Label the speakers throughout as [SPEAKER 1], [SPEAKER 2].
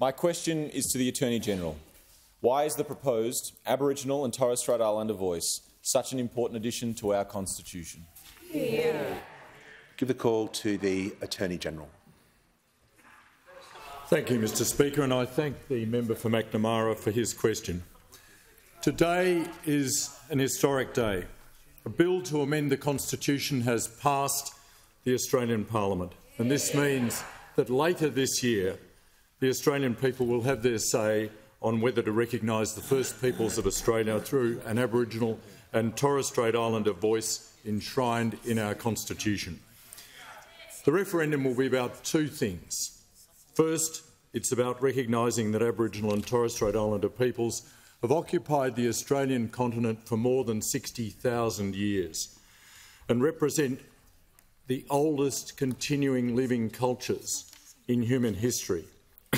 [SPEAKER 1] My question is to the Attorney-General. Why is the proposed Aboriginal and Torres Strait Islander voice such an important addition to our Constitution?
[SPEAKER 2] Yeah.
[SPEAKER 3] Give the call to the Attorney-General.
[SPEAKER 4] Thank you, Mr Speaker, and I thank the member for Macnamara for his question. Today is an historic day. A bill to amend the Constitution has passed the Australian Parliament, and this means that later this year the Australian people will have their say on whether to recognise the First Peoples of Australia through an Aboriginal and Torres Strait Islander voice enshrined in our Constitution. The referendum will be about two things. First, it's about recognising that Aboriginal and Torres Strait Islander peoples have occupied the Australian continent for more than 60,000 years and represent the oldest continuing living cultures in human history.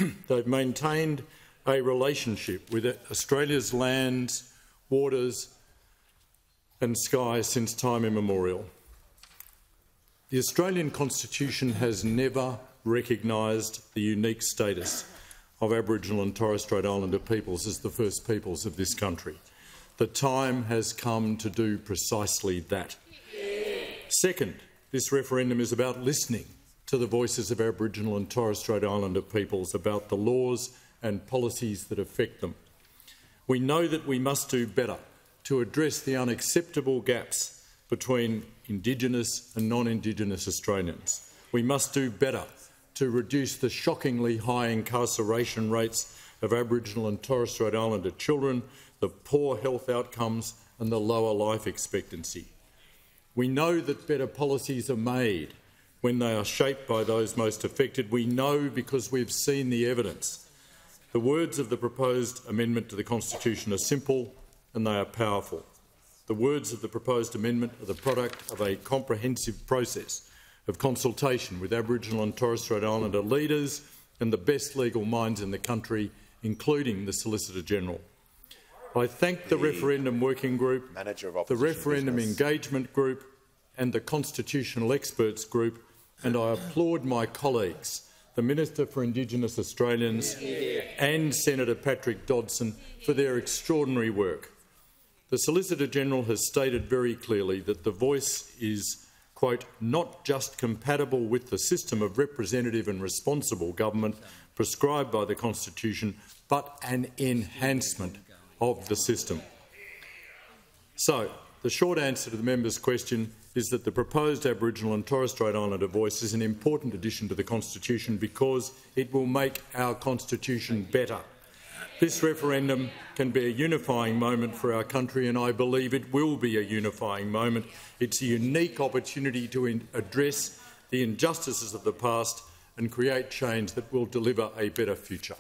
[SPEAKER 4] They've maintained a relationship with Australia's lands, waters and skies since time immemorial. The Australian Constitution has never recognised the unique status of Aboriginal and Torres Strait Islander peoples as the first peoples of this country. The time has come to do precisely that. Second, this referendum is about listening to the voices of Aboriginal and Torres Strait Islander peoples about the laws and policies that affect them. We know that we must do better to address the unacceptable gaps between Indigenous and non-Indigenous Australians. We must do better to reduce the shockingly high incarceration rates of Aboriginal and Torres Strait Islander children, the poor health outcomes and the lower life expectancy. We know that better policies are made when they are shaped by those most affected. We know because we've seen the evidence. The words of the proposed amendment to the Constitution are simple and they are powerful. The words of the proposed amendment are the product of a comprehensive process of consultation with Aboriginal and Torres Strait Islander leaders and the best legal minds in the country, including the Solicitor General. I thank the, the Referendum Working Group, the Referendum Business. Engagement Group and the Constitutional Experts Group and I applaud my colleagues, the Minister for Indigenous Australians and Senator Patrick Dodson, for their extraordinary work. The Solicitor-General has stated very clearly that the voice is, quote, not just compatible with the system of representative and responsible government prescribed by the Constitution, but an enhancement of the system. So, the short answer to the member's question is that the proposed Aboriginal and Torres Strait Islander voice is an important addition to the Constitution because it will make our Constitution better. This referendum can be a unifying moment for our country and I believe it will be a unifying moment. It's a unique opportunity to address the injustices of the past and create change that will deliver a better future.